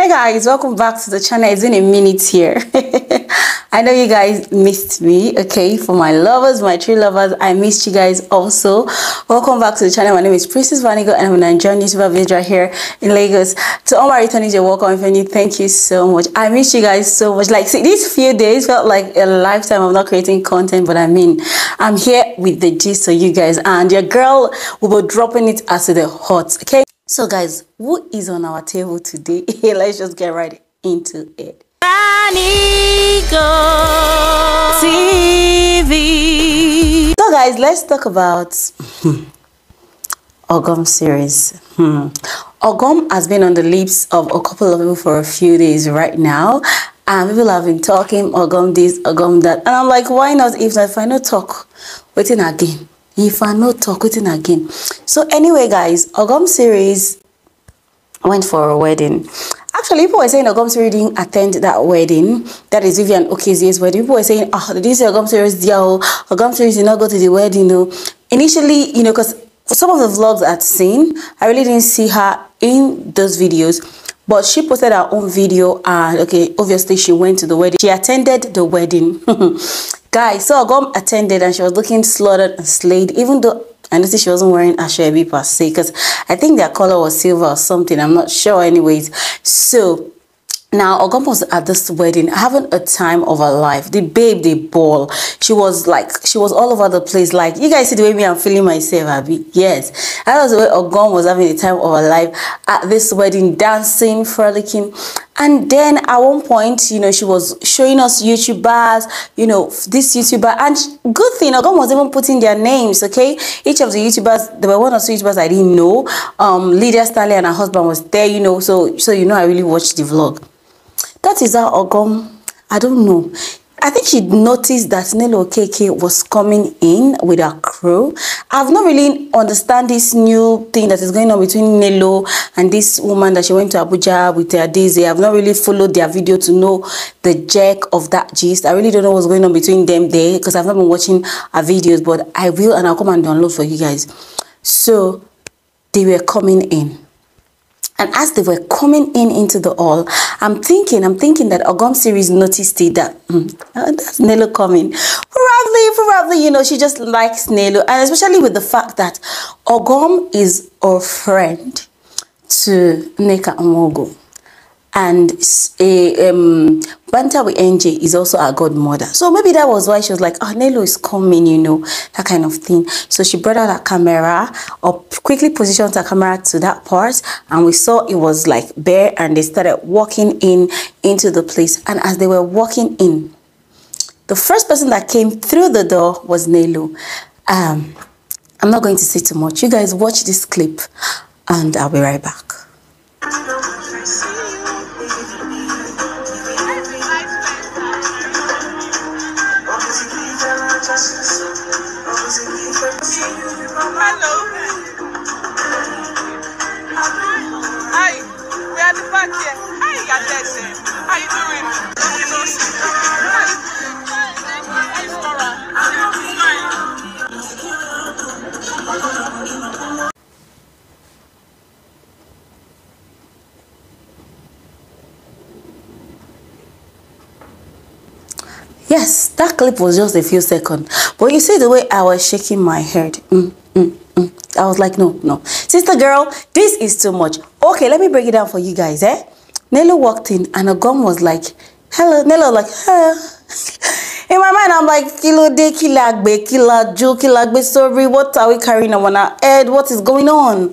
Hey guys, welcome back to the channel. It's been a minute here. I know you guys missed me, okay? For my lovers, my true lovers, I missed you guys also. Welcome back to the channel. My name is Princess Banigo and I'm a Nigerian YouTuber village here in Lagos. To all my returnees, you're welcome. If thank you so much. I missed you guys so much. Like, see, these few days felt like a lifetime of not creating content, but I mean, I'm here with the gist for you guys and your girl will be dropping it as the hot, okay? So guys, who is on our table today? Let's just get right into it. TV. So guys, let's talk about Ogom series. Hmm. Ogom has been on the lips of a couple of people for a few days right now. And people have been talking Ogom this, Ogom that. And I'm like, why not? If, if I not talk, waiting again. If I not talk, waiting again. So anyway, guys, Ogom series went for a wedding Actually, people were saying Ogom series didn't attend that wedding. That is Vivian Okezie's wedding. People were saying, oh, did you say Ogom series is there? Ogom series did not go to the wedding. No. Initially, you know, because some of the vlogs I'd seen, I really didn't see her in those videos. But she posted her own video and, okay, obviously she went to the wedding. She attended the wedding. Guys, so Ogom attended and she was looking slaughtered and slayed, even though I noticed she wasn't wearing Aso ebi per se because I think their color was silver or something. I'm not sure anyways. So now, Ogom was at this wedding having a time of her life. The babe, the ball. She was like, she was all over the place. Like, you guys see the way me I'm feeling myself, Abby? Yes. That was the way Ogom was having the time of her life at this wedding, dancing, frolicking. And then at one point, you know, she was showing us YouTubers, you know, this YouTuber. And good thing, Ogom was even putting their names, okay? Each of the YouTubers, there were one or two YouTubers I didn't know. Um, Lydia Stanley and her husband was there, you know, so, so you know I really watched the vlog. That is how Ogom, I don't know. I think she noticed that Nelo Okeke was coming in with her crew. I've not really understand this new thing that is going on between Nelo and this woman that she went to Abuja with her Daisy. I've not really followed their video to know the jerk of that gist. I really don't know what's going on between them there because I've not been watching her videos, but I will and I'll come and download for you guys. So they were coming in. And as they were coming in into the hall, I'm thinking, I'm thinking that Ogom series noticed it that mm, that's Nelo coming. Probably, probably, you know, she just likes Nelo. And especially with the fact that Ogom is a friend to Nneka Nwogu and a um Banter with NJ is also our godmother. So maybe that was why she was like, oh, Nelo is coming, you know, that kind of thing. So she brought out her camera or quickly positioned her camera to that part and we saw it was like bare and they started walking in into the place. And as they were walking in, the first person that came through the door was Nelo. Um, I'm not going to say too much. You guys watch this clip and I'll be right back. Back here. Hi, you got that there. How you doing? Yes, that clip was just a few seconds. But you see the way I was shaking my head. Mm, mm. I was like, no, no. Sister girl, this is too much. Okay, let me break it down for you guys, eh? Nelo walked in and Ogom was like, hello. Nelo like, hello. In my mind, I'm like, kilo de kilagbe, kila jo, kilagbe, sorry. What are we carrying on our head? What is going on?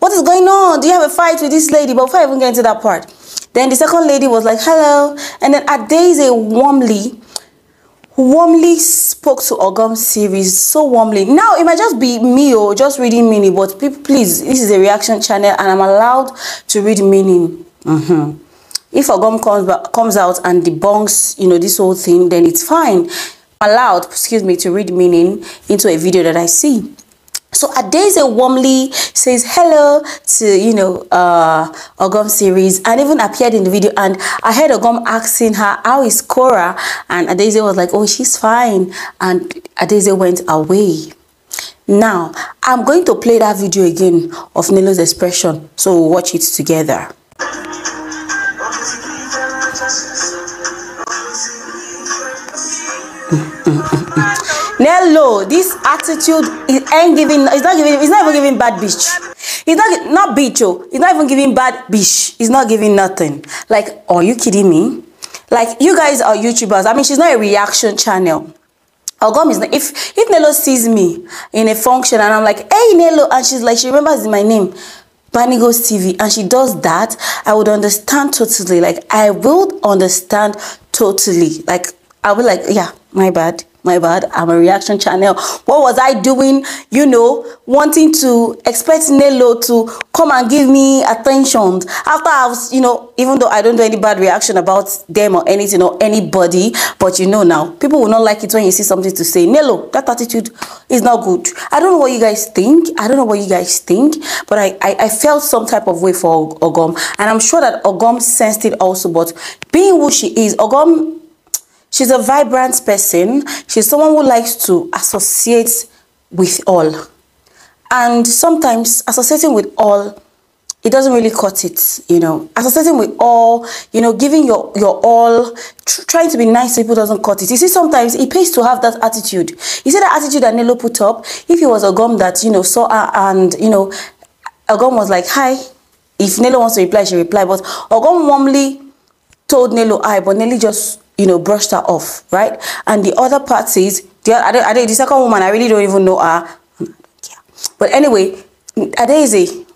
What is going on? Do you have a fight with this lady? But before I even get into that part, then the second lady was like, hello. And then Adaeze warmly warmly spoke to Ogom series so warmly. Now, it might just be me or just reading meaning, but please, this is a reaction channel and I'm allowed to read meaning. Mm -hmm. If Ogom comes, comes out and debunks, you know, this whole thing, then it's fine. I'm allowed, excuse me, to read meaning into a video that I see. So Adaeze warmly says hello to, you know, uh, Ogom series and even appeared in the video. And I heard Ogom asking her, how is Cora? And Adaeze was like, oh, she's fine. And Adaeze went away. Now, I'm going to play that video again of Nelo's expression. So we'll watch it together. Mm, mm, mm. Nelo, this attitude is ain't giving. It's not giving. It's not even giving bad bitch. It's not not bitch. Oh, it's not even giving bad bitch. It's not giving nothing. Like, are you kidding me? Like, you guys are YouTubers. I mean, she's not a reaction channel. Ogom is if if Nelo sees me in a function and I'm like, hey Nelo, and she's like, she remembers my name, Banigos TV, and she does that, I would understand totally. Like, I will understand totally. Like, I'll be like, yeah, my bad my bad i'm a reaction channel. What was i doing? You know wanting to expect Nelo to come and give me attention. After i was you know even though i don't do any bad reaction about them or anything or anybody but you know now people will not like it when you see something to say Nelo that attitude is not good. I don't know what you guys think. I don't know what you guys think but i i, I felt some type of way for ogom and i'm sure that ogom sensed it also but being who she is ogom She's a vibrant person. She's someone who likes to associate with all. And sometimes associating with all, it doesn't really cut it, you know. Associating with all, you know, giving your, your all, tr trying to be nice to people doesn't cut it. You see, sometimes it pays to have that attitude. You see that attitude that Nelo put up? If it was Ogom that, you know, saw her and, you know, Ogom was like, hi. If Nelo wants to reply, she reply. But Ogom warmly told Nelo hi, but Nelly just you know, brushed her off, right? And the other parties, the, I don't, the second woman, I really don't even know her. But anyway, Adaeze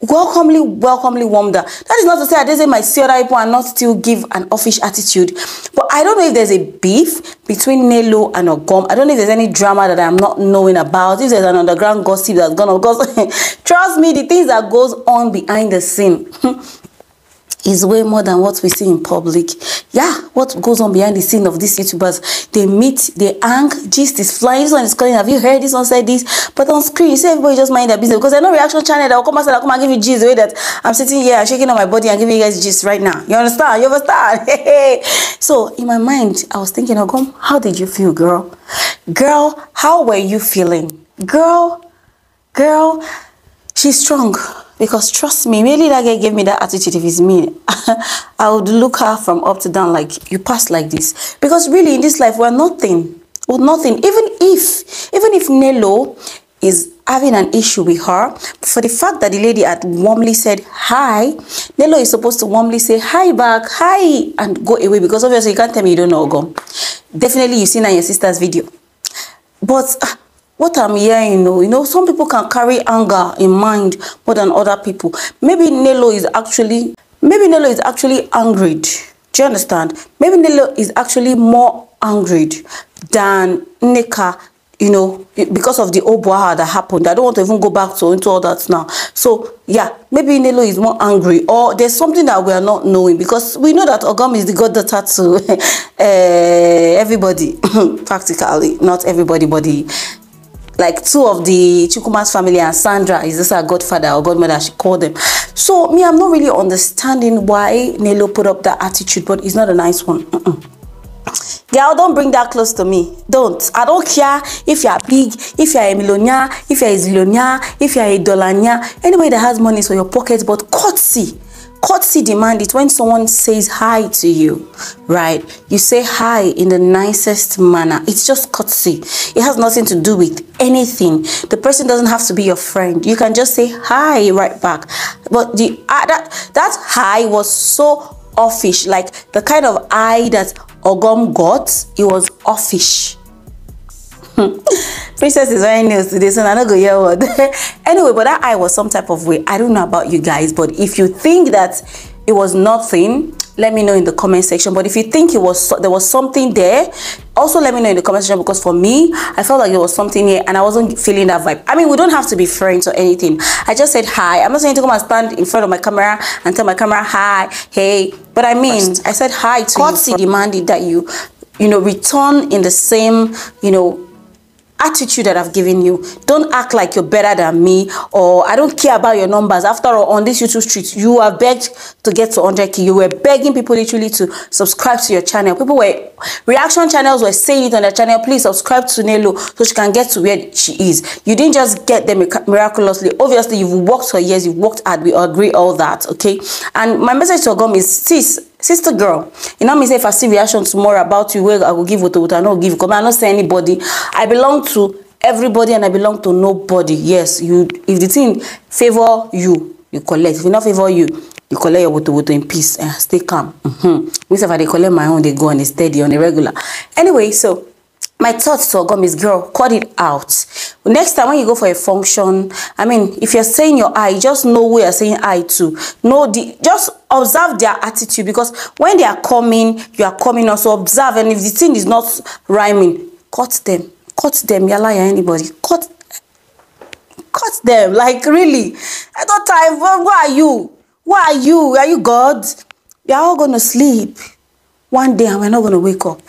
welcomely, welcomely warmed her. That is not to say Adaeze might see other people and not still give an offish attitude. But I don't know if there's a beef between Nelo and Ogom. I don't know if there's any drama that I'm not knowing about. If there's an underground gossip that's gone on. Because trust me, the things that goes on behind the scene. is way more than what we see in public. Yeah, what goes on behind the scene of these YouTubers? They meet, they hang, gist is flying. This one is calling, have you heard this one said this? But on screen, you see everybody just mind their business because there's no reaction channel that will come and say, I'll come and give you gist the way that I'm sitting here shaking on my body and giving you guys gist right now. You understand? You understand? so in my mind, I was thinking, Ogom, how did you feel, girl? Girl, how were you feeling? Girl, girl, she's strong because trust me, really that guy gave me that attitude if it's me. I would look her from up to down like you pass like this. Because really in this life we're nothing. We're nothing. Even if even if Nelo is having an issue with her, for the fact that the lady had warmly said hi, Nelo is supposed to warmly say hi back, hi, and go away because obviously you can't tell me you don't know Ogom. Definitely you've seen that in your sister's video. But ah, what I'm hearing, you know, you know, some people can carry anger in mind more than other people. Maybe Nelo is actually, maybe Nelo is actually angry. Do you understand? Maybe Nelo is actually more angry than Nneka, you know, because of the Obuaha that happened. I don't want to even go back to into all that now. So yeah, maybe Nelo is more angry or there's something that we are not knowing because we know that Ogom is the goddaughter to uh, everybody, practically, not everybody, but the like two of the Chukwuma's family and Sandra is this her godfather or godmother she called them so me I'm not really understanding why Nello put up that attitude but it's not a nice one mm -mm. Girl, don't bring that close to me. Don't. I don't care if you're big, if you're a millionaire, if you're a zillionaire, if you're a dollaraire. Anybody that has money for your pocket, but courtesy courtesy demand it when someone says hi to you right? You say hi in the nicest manner. It's just courtesy. It has nothing to do with anything. The person doesn't have to be your friend. You can just say hi right back. But the uh, that that hi was so offish like the kind of eye that ogom got it was offish princess is wearing nails today so I'm not go hear what anyway but that eye was some type of way. I don't know about you guys but if you think that it was nothing let me know in the comment section. But if you think it was there was something there also let me know in the comment section because for me i felt like there was something here and i wasn't feeling that vibe. I mean we don't have to be friends or anything. I just said hi. I'm not saying to come and stand in front of my camera and tell my camera hi hey. But i mean i said hi to Courtesy. you demanded that you you know return in the same you know attitude that I've given you. Don't act like you're better than me or I don't care about your numbers. After all, on this YouTube street, you are begged to get to 100k. You were begging people literally to subscribe to your channel. People were, reaction channels were saying it on their channel, please subscribe to Nello so she can get to where she is. You didn't just get there miraculously. Obviously, you've worked for years, you've worked hard, we agree all that, okay? And my message to Ogom is, sis, sister girl you know me say if i see reaction tomorrow about you wey i go give woto woto i no give because i no say anybody. I belong to everybody and i belong to nobody. Yes you if the thing favour you you collect. If e no favour you you collect your woto woto in peace. Uh, stay calm. Mm-hmm. me sef i dey collect my own dey go on a steady on a regular. Anyway so my thought to ogom is girl cut it out. Next time when you go for a function i mean if you're saying your eye just know who you're saying eye to. Know the just observe their attitude because when they are coming you are coming also observe. And if the thing is not rhyming cut them. Cut them. Yala ya anybody. Cut cut them. Like really. I don't time who are you? Who are you? Are you god? We are all gonna sleep. One day and we're not gonna wake up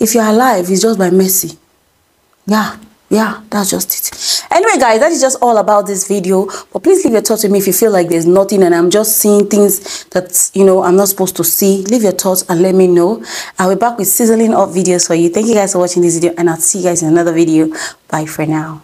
if you're alive it's just by mercy. Yeah yeah that's just it. Anyway guys that is just all about this video. But please leave your thoughts with me if you feel like there's nothing and i'm just seeing things that you know i'm not supposed to see. Leave your thoughts and let me know. I'll be back with sizzling up videos for you. Thank you guys for watching this video and i'll see you guys in another video. Bye for now